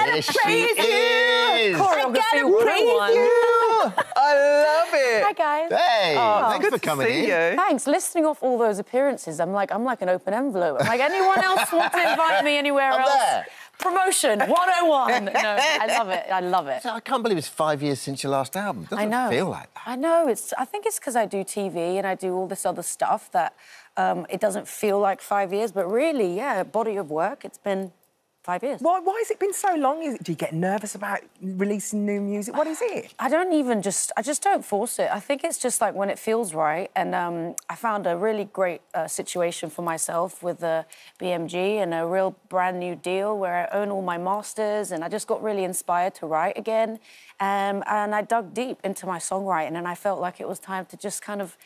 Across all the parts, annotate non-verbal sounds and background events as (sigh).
gotta There she praise you. is. Choreography gotta 101. I love it. Hi guys. Hey, Oh, thanks good for to coming see in. you. Thanks. Listening off all those appearances, I'm like, I'm like an open envelope. I'm like, anyone else want to invite me anywhere I'm else? there. Promotion 101. No, I love it. I love it. I can't believe it's five years since your last album. Doesn't I know. feel like that. I know. It's. I think it's because I do TV and I do all this other stuff that um, it doesn't feel like five years. But really, yeah, body of work. It's been five years. Why, why has it been so long? Is it, do you get nervous about releasing new music? What is it? I don't even just. I just don't force it. I think it's just like when it feels right. And um, I found a really great uh, situation for myself with the BMG and a real brand new deal where I own all my masters, and I just got really inspired to write again. Um, and I dug deep into my songwriting, and I felt like it was time to just kind of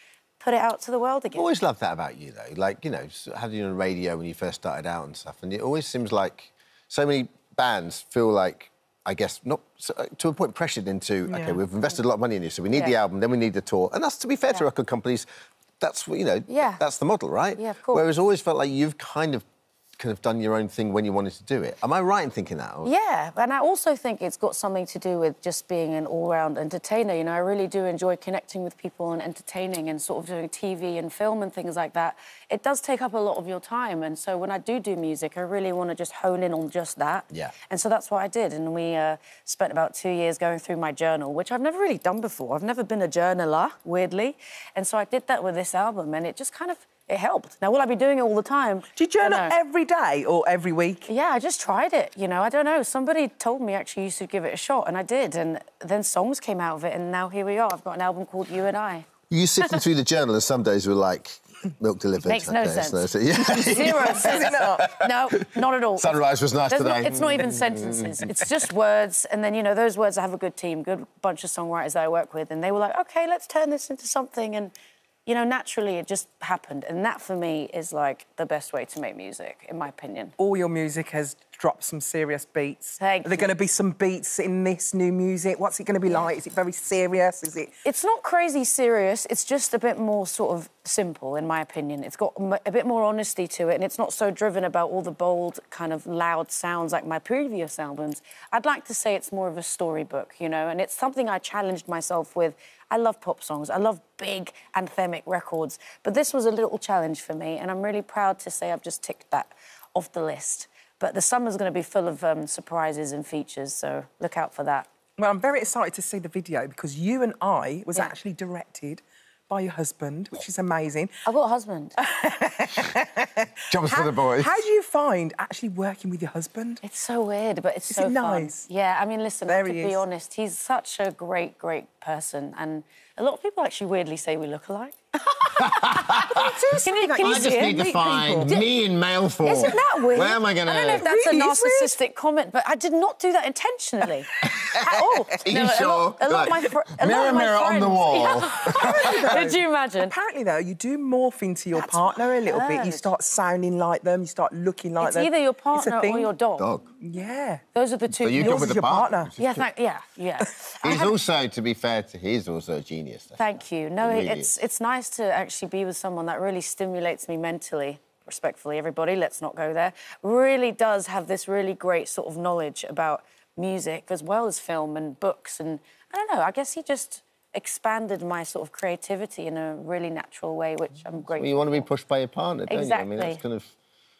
put it out to the world again. I've always loved that about you, though. Like, you know, having you on radio when you first started out and stuff. And it always seems like so many bands feel like, I guess, not so, uh, to a point pressured into, Yeah. OK, we've invested a lot of money in you, so we need the album, then we need the tour. And that's, to be fair to record companies, that's, what, you know, Yeah. that's the model, right? Yeah, of course. Whereas always felt like you've kind of kind of done your own thing when you wanted to do it. Am I right in thinking that? Or- Yeah, and I also think it's got something to do with just being an all-round entertainer. You know, I really do enjoy connecting with people and entertaining and sort of doing TV and film and things like that. It does take up a lot of your time, and so when I do do music, I really want to just hone in on just that. Yeah. And so that's what I did, and we uh, spent about two years going through my journal, which I've never really done before. I've never been a journaler, weirdly, and so I did that with this album, and it just kind of it helped. Now, will I be doing it all the time? Do you journal every day or every week? Yeah, I just tried it. You know, I don't know. Somebody told me actually you should give it a shot, and I did. And then songs came out of it, and now here we are. I've got an album called You and I. You sifting through the journal, and some days were like, milk delivered. Makes no Okay, it's sense. (laughs) Yeah. Zero sense. No, not at all. Sunrise was nice There's today. Not, it's not even sentences. It's just words, and then you know those words. I have a good team, good bunch of songwriters that I work with, and they were like, okay, let's turn this into something, and you know, naturally it just happened, and that for me is like the best way to make music, in my opinion. All your music has dropped some serious beats. Thank Are there going to be some beats in this new music? What's it going to be like? Is it very serious? Is it? It's not crazy serious. It's just a bit more sort of simple, in my opinion. It's got a bit more honesty to it, and it's not so driven about all the bold, kind of loud sounds like my previous albums. I'd like to say it's more of a storybook, you know, and it's something I challenged myself with. I love pop songs. I love big anthemic records, but this was a little challenge for me, and I'm really proud to say I've just ticked that off the list. But the summer's going to be full of um, surprises and features, so look out for that. Well, I'm very excited to see the video because you and I was Yeah. actually directed by your husband, which is amazing. I've got a husband. (laughs) Jobs for the boys. how do you find actually working with your husband? It's so weird, but it's Is so it fun. nice? Yeah, I mean, listen, There to be is. honest, he's such a great, great person, and a lot of people actually weirdly say we look alike. (laughs) Can you, can you I just need to find people. me in male form. Isn't that weird? Where am I going to... I don't know if that's Really? a narcissistic comment, but I did not do that intentionally (laughs) at all. Are you No, a lot- A lot, of my fr- a lot mirror, of my mirror on the friends- wall. (laughs) Did you imagine? Apparently, though, you do morph into your That's partner a I a little bit. You start sounding like them. You start looking like It's them. either your It's a partner or your dog. Dog. Yeah. Those are the two. But you Yours go with the your partner. yeah, thank, yeah, yeah. He's also, to be fair to he's also a genius. Thank you. No, really it's it's nice to actually be with someone that really stimulates me mentally. Respectfully, everybody, let's not go there. Really does have this really great sort of knowledge about music as well as film and books, and I don't know. I guess he just expanded my sort of creativity in a really natural way, which I'm grateful. Well, you want to be pushed by your partner, don't you? I mean, that's Exactly. kind of...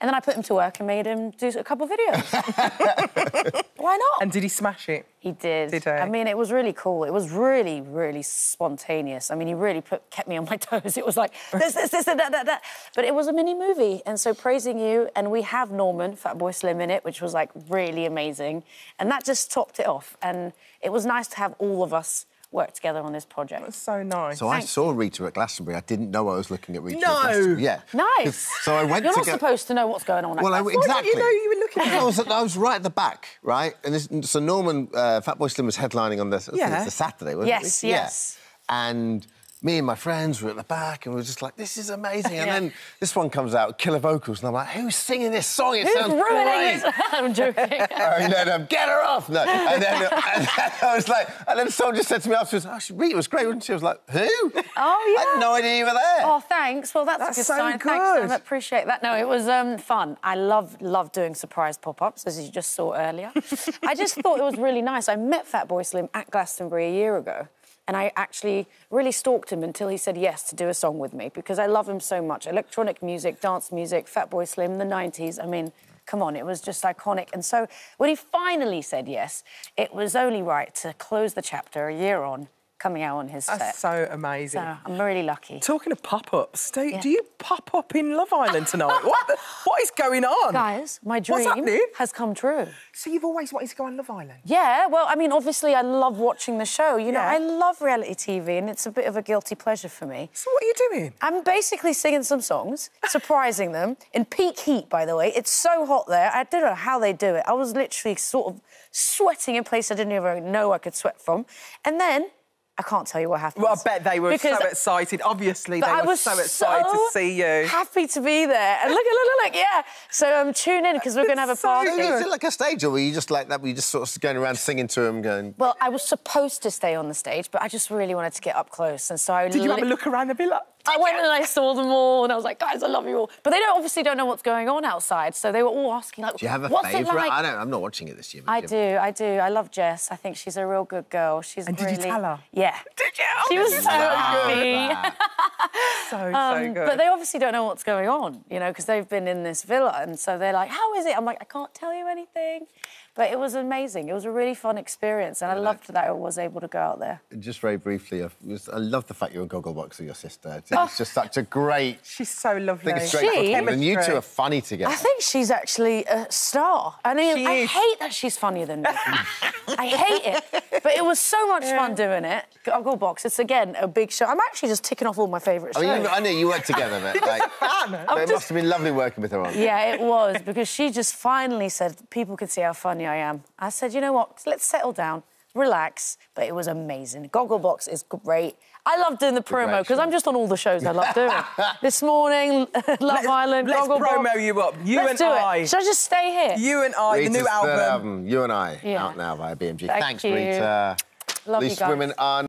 And then I put him to work and made him do a couple of videos. (laughs) Why not? And did he smash it? He did. Did he? I mean, it was really cool. It was really, really spontaneous. I mean, he really put kept me on my (laughs) toes. It was like this, this, this, that, that, that. But it was a mini movie, and so praising you. And we have Norman, Fatboy Slim, in it, which was like really amazing, and that just topped it off. And it was nice to have all of us work together on this project. That's so nice. So I saw Rita at Glastonbury. I didn't know I was looking at Rita No. at Glastonbury. Yeah. Nice. So I went You're to not go... supposed to know what's going on. at Well, I, Glastonbury. exactly. you know you were looking (laughs) I was, I was right at the back, right? And this, so Norman, uh, Fatboy Slim was headlining on the, I Yeah. the Saturday, wasn't Yes, it? yes. Yeah. And me and my friends were at the back and we were just like, this is amazing. And (laughs) Yeah. then this one comes out, killer vocals, and I'm like, who's singing this song? It Who's sounds ruining great. (laughs) I'm joking. and then um, get her off. No. And, then, and then I was like, and then someone just said to me afterwards, oh, she- Rita was great, wasn't she? I was like, who? Oh, yeah. I had no idea you were there. Oh, thanks. Well, that's, That's a good so sign. good. Thanks, I appreciate that. No, it was um, fun. I love love doing surprise pop-ups, as you just saw earlier. (laughs) I just thought it was really nice. I met Fatboy Slim at Glastonbury a year ago, and I actually really stalked him until he said yes to do a song with me because I love him so much. Electronic music, dance music, Fatboy Slim, the 90s. I mean, come on, it was just iconic. And so when he finally said yes, it was only right to close the chapter a year on, coming out on his set. That's so amazing. So I'm really lucky. Talking of pop-ups, do, Yeah. do you pop up in Love Island tonight? what, the, (laughs) what is going on? Guys, my dream has come true. So you've always wanted to go on Love Island? Yeah, well, I mean, obviously, I love watching the show. You know, Yeah. I love reality TV, and it's a bit of a guilty pleasure for me. So what are you doing? I'm basically singing some songs, (laughs) surprising them in peak heat, by the way. It's so hot there. I don't know how they do it. I was literally sort of sweating in place I didn't even know I could sweat from. And then I can't tell you what happened. Well, I bet they were Because- so excited. Obviously, they But I were was so excited to see you. Happy to be there. And look, look, look, look, yeah. So um, tune in because we're going to have a So party. Is it like a stage, or were you just like that? Were you just sort of going around singing to him, going, Well, I was supposed to stay on the stage, but I just really wanted to get up close, and so I. Did you have a look around the villa? I went and I saw them all, and I was like, guys, I love you all. But they don't obviously don't know what's going on outside, so they were all asking like, do you have a what's favourite? it like? I don't. I'm not watching it this year. I do. you have- do, I do. I love Jess. I think she's a real good girl. She's And did you really... tell her? Yeah. Did you? She was so happy. (laughs) So, so Um, good. but they obviously don't know what's going on, you know, because they've been in this villa, and so they're like, "How is it?" I'm like, "I can't tell you anything," but it was amazing. It was a really fun experience, and I loved that I was able to go out there. Just very briefly, I, was, I love the fact you're in Gogglebox with your sister. It's, Oh. it's just such a great. (laughs) She's so lovely. I lovely. think it's great She- couple, and you two are funny together. I think she's actually a star. I mean, She I is. hate that she's funnier than me. (laughs) I hate it. But it was so much fun doing it. Gogglebox, oh, it's again a big show. I'm actually just ticking off all my favourite I shows. mean, you, I knew you worked together, but like, (laughs) but it must have been lovely working with her on. Yeah, it was because she just finally said, "People can see how funny I am." I said, "You know what? Let's settle down, relax." But it was amazing. Gogglebox is great. I love doing the promo because. I'm just on all the shows I love doing. (laughs) this morning, (laughs) Love Island, Let's Gogglebox. promo you up. You Let's and do I. it. Should I just stay here? You and I, the new third album. You and I, Yeah. out now via BMG. Thank Thanks, you. Rita. Love you These guys. women are